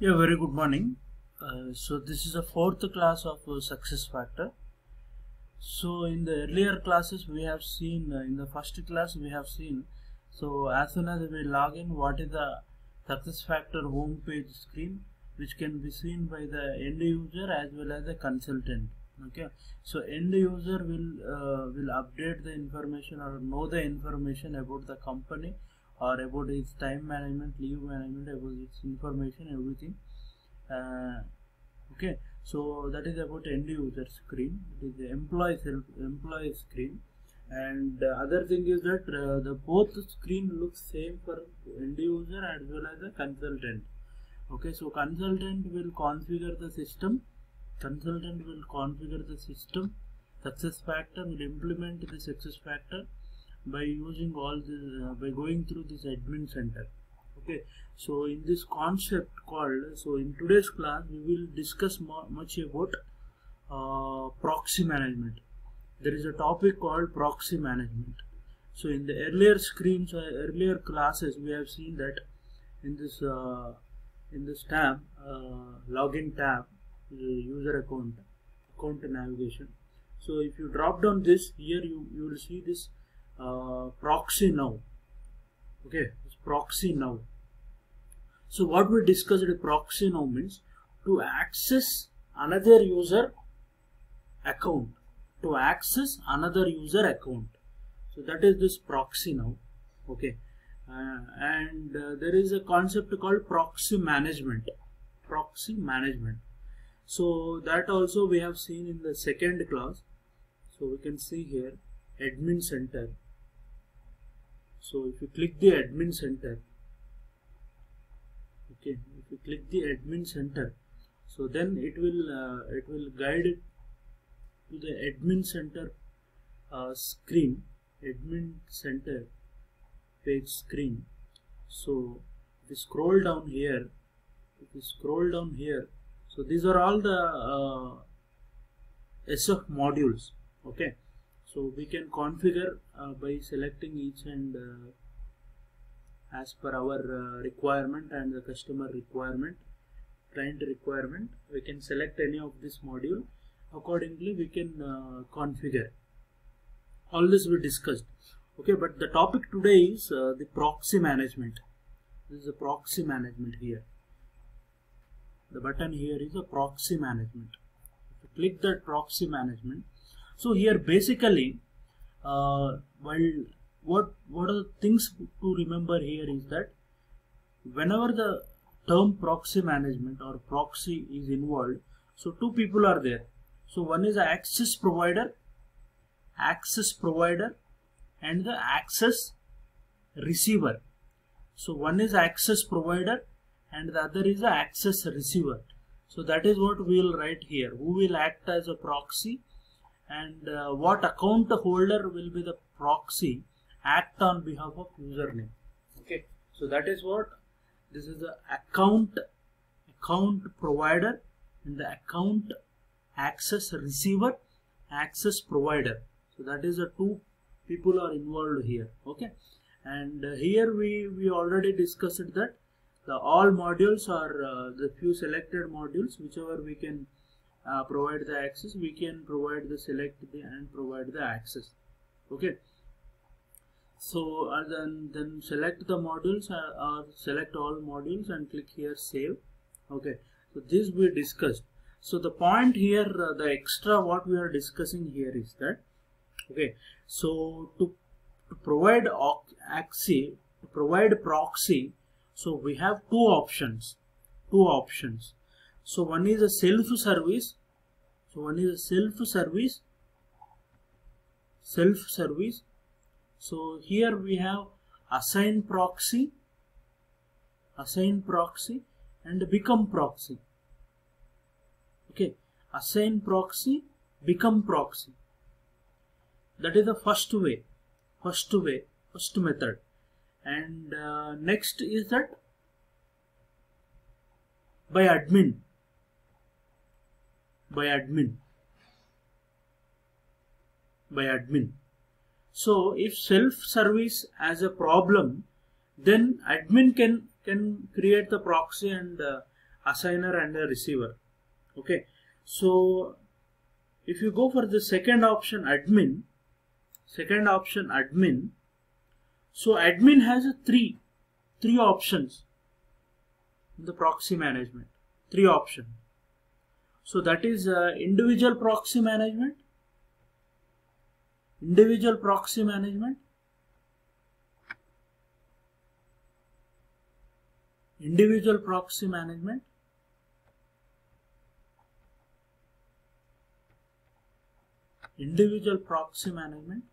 Yeah, very good morning. Uh, so this is a fourth class of uh, success factor. So in the earlier classes we have seen uh, in the first class we have seen so as soon as we log in what is the success factor home page screen which can be seen by the end user as well as the consultant okay so end user will uh, will update the information or know the information about the company or about its time management leave management about its information everything. Uh, okay. So that is about end user screen. It is the employee self employee screen. And uh, other thing is that uh, the both screen looks same for end user as well as the consultant. Okay. So consultant will configure the system. Consultant will configure the system. Success factor will implement the success factor by using all the uh, by going through this admin center. Okay? So in this concept called so in today's class we will discuss more, much about uh, proxy management. There is a topic called proxy management. So in the earlier screens uh, earlier classes we have seen that in this uh, in this tab uh, login tab user account account navigation. So if you drop down this here you you will see this uh, proxy now. Okay it's proxy now. So what we discussed proxy now means to access another user account. To access another user account. So that is this proxy now. Okay uh, and uh, there is a concept called proxy management. Proxy management. So that also we have seen in the second class. So we can see here admin center so if you click the admin center okay if you click the admin center so then it will uh, it will guide to the admin center uh, screen admin center page screen. So if you scroll down here if you scroll down here so these are all the uh, SF modules okay so we can configure uh, by selecting each and uh, as per our uh, requirement and the customer requirement client requirement we can select any of this module. Accordingly we can uh, configure. All this we discussed. Okay but the topic today is uh, the proxy management. This is a proxy management here. The button here is a proxy management. If you click that proxy management so here basically uh, while what what are the things to remember here is that whenever the term proxy management or proxy is involved so two people are there. So one is the access provider access provider and the access receiver. So one is access provider and the other is the access receiver. So that is what we will write here. Who will act as a proxy and uh, what account holder will be the proxy act on behalf of username? Okay. So that is what? This is the account account provider and the account access receiver access provider. So that is the two people are involved here. Okay. And uh, here we we already discussed that the all modules are uh, the few selected modules whichever we can uh, provide the access we can provide the select the and provide the access. Okay. So uh, then then select the modules uh, or select all modules and click here save. Okay. So this we discussed. So the point here uh, the extra what we are discussing here is that okay. So to, to provide axi to provide proxy so we have two options. Two options so one is a self service so one is a self service self service so here we have assign proxy. Assign proxy and become proxy. Okay. Assign proxy become proxy. That is the first way. First way. First method. And uh, next is that by admin by admin. By admin. So if self service as a problem then admin can can create the proxy and uh, assigner and a receiver. Okay? So if you go for the second option admin second option admin so admin has a three three options in the proxy management. Three options so that is uh, individual proxy management. Individual proxy management. Individual proxy management. Individual proxy management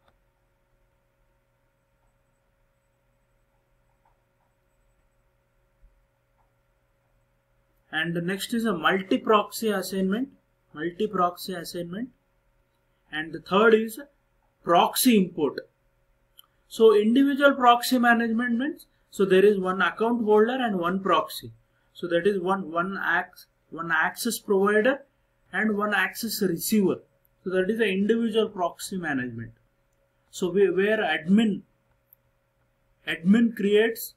and the next is a multi-proxy assignment multi-proxy assignment. And the third is proxy import. So individual proxy management means so there is one account holder and one proxy. So that is one one ac one access provider and one access receiver. So that is the individual proxy management. So we, where admin admin creates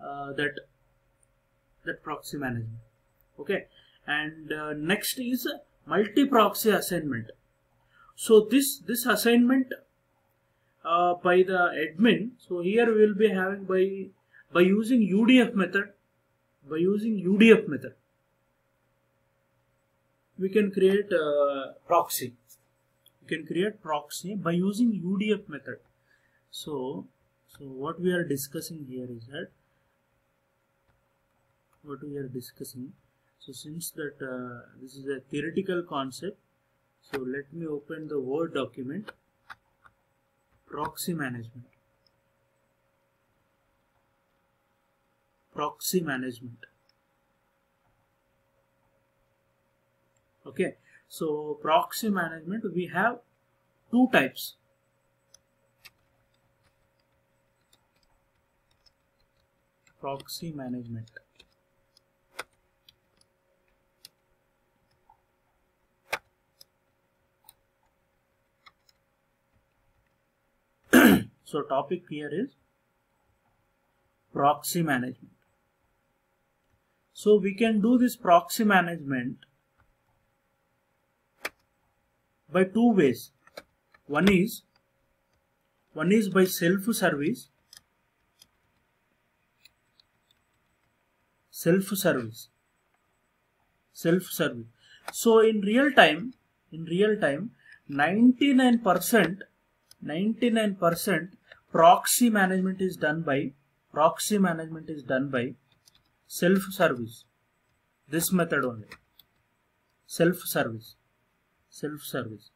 uh, that that proxy management okay? And uh, next is multi-proxy assignment. So this this assignment uh, by the admin so here we will be having by by using UDF method by using UDF method we can create a proxy. We can create proxy by using UDF method. So so what we are discussing here is that what we are discussing so since that uh, this is a theoretical concept so let me open the word document. Proxy management. Proxy management. Okay so proxy management we have two types. Proxy management so topic here is proxy management. So we can do this proxy management by two ways. One is one is by self service self service self service so in real time in real time 99% 99% proxy management is done by proxy management is done by self service this method only. Self service self service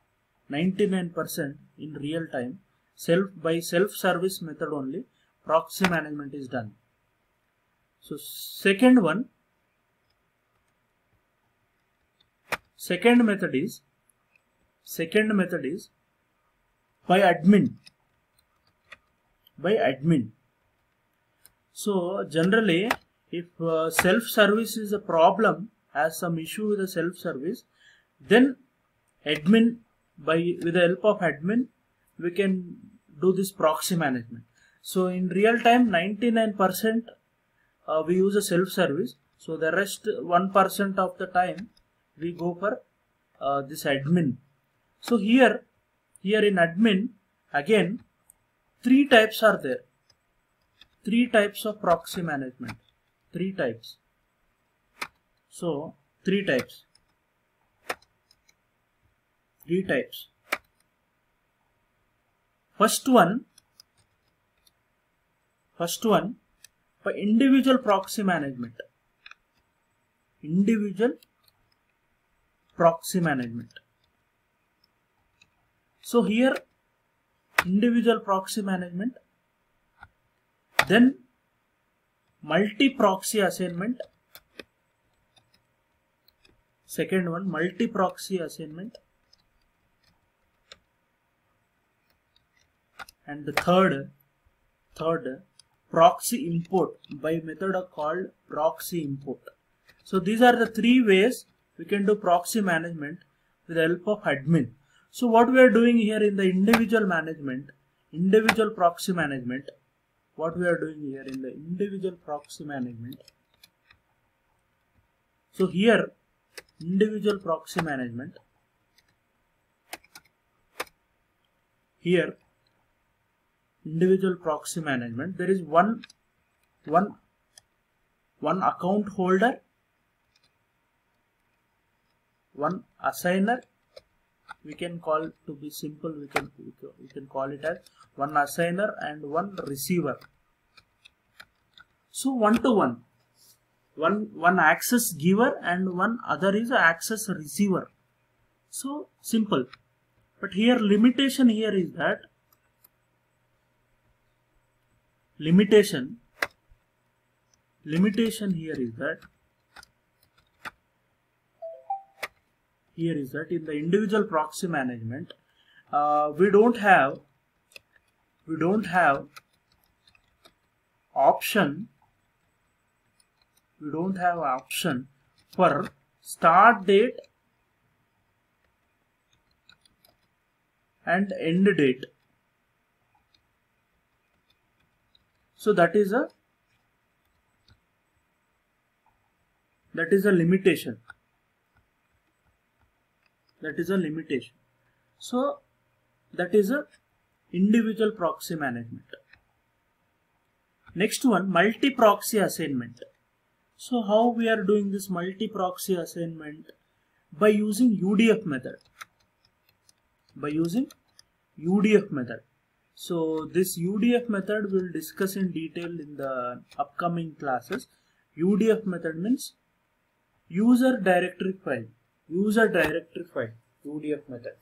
99% in real time self by self service method only proxy management is done. So second one second method is second method is by admin by admin. So generally if uh, self service is a problem has some issue with the self service then admin by with the help of admin we can do this proxy management. So in real time 99% uh, we use a self service so the rest 1% of the time we go for uh, this admin. So here here in admin again three types are there. Three types of proxy management. Three types. So three types. Three types. First one first one for individual proxy management. Individual proxy management. So here individual proxy management, then multi-proxy assignment, second one multi-proxy assignment, and the third, third proxy import by method called proxy import. So these are the three ways we can do proxy management with the help of admin. So what we are doing here in the individual management, individual proxy management, what we are doing here in the individual proxy management. so here individual proxy management here individual proxy management there is one one one account holder one assigner we can call to be simple we can we can call it as one assigner and one receiver. So one to one. One one access giver and one other is access receiver. So simple. But here limitation here is that limitation limitation here is that here is that in the individual proxy management uh, we don't have we don't have option we don't have option for start date and end date. So that is a that is a limitation that is a limitation. So that is a individual proxy management. Next one multi proxy assignment. So how we are doing this multi proxy assignment? By using udf method. By using udf method. So this udf method we'll discuss in detail in the upcoming classes. Udf method means user directory file user directory file UDF method.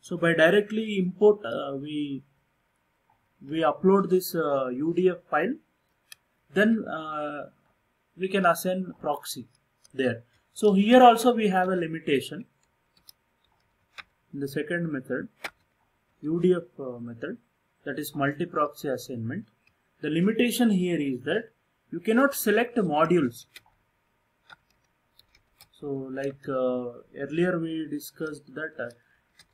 So by directly import uh, we we upload this uh, UDF file then uh, we can assign proxy there. So here also we have a limitation in the second method UDF uh, method that is multi-proxy assignment. The limitation here is that you cannot select modules so like uh, earlier we discussed that uh,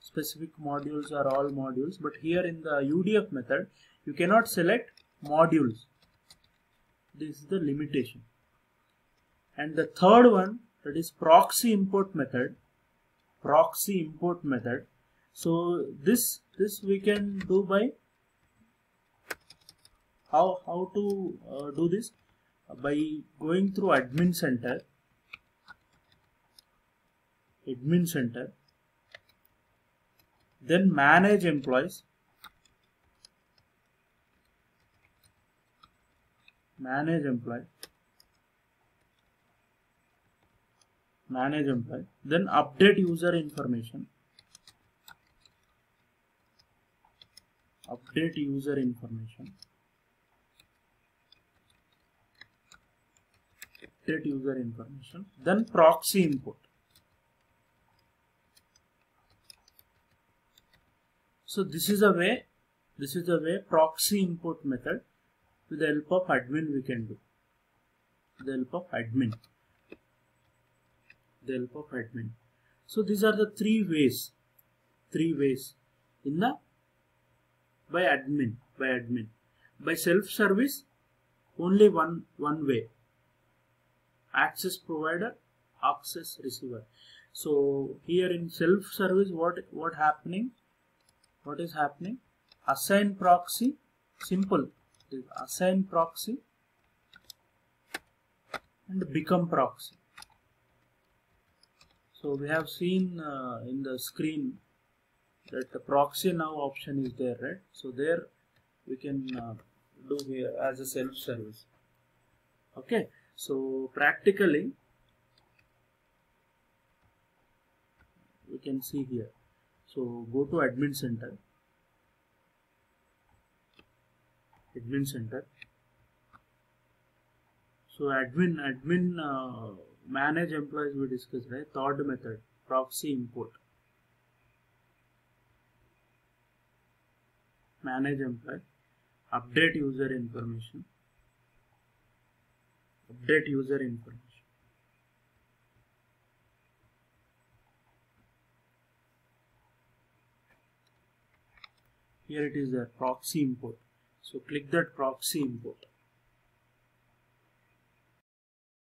specific modules are all modules but here in the UDF method you cannot select modules. This is the limitation. And the third one that is proxy import method proxy import method. So this this we can do by how how to uh, do this? By going through admin center admin center then manage employees manage employee manage employee then update user information update user information update user information then proxy import So this is a way, this is the way proxy import method with the help of admin we can do. With the help of admin. The help of admin. So these are the three ways, three ways in the by admin, by admin. By self-service, only one one way. Access provider, access receiver. So here in self-service, what what happening? What is happening? Assign proxy. Simple. Assign proxy and become proxy. So we have seen uh, in the screen that the proxy now option is there right? So there we can uh, do here as a self service okay. So practically we can see here so go to admin center admin center so admin admin uh, manage employees we discussed right third method proxy import manage employee update user information update user information here it is there proxy import. So click that proxy import